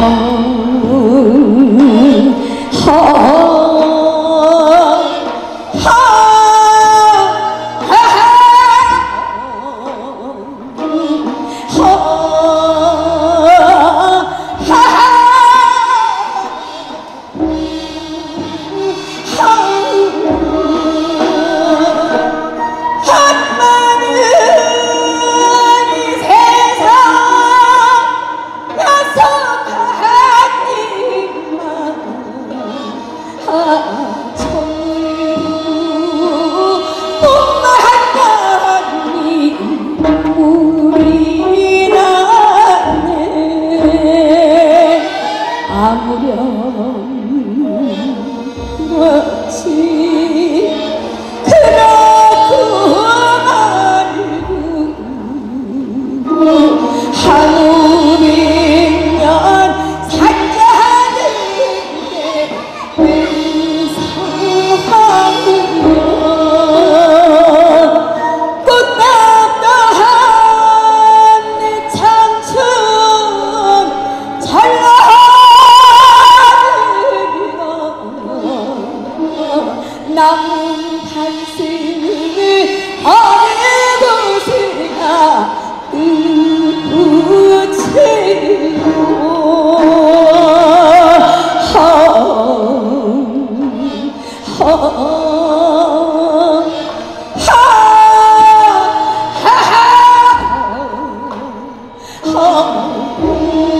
好好。 아무렴 같이 남은 탄생을 어느 곳이나 흩붙이고 Oh,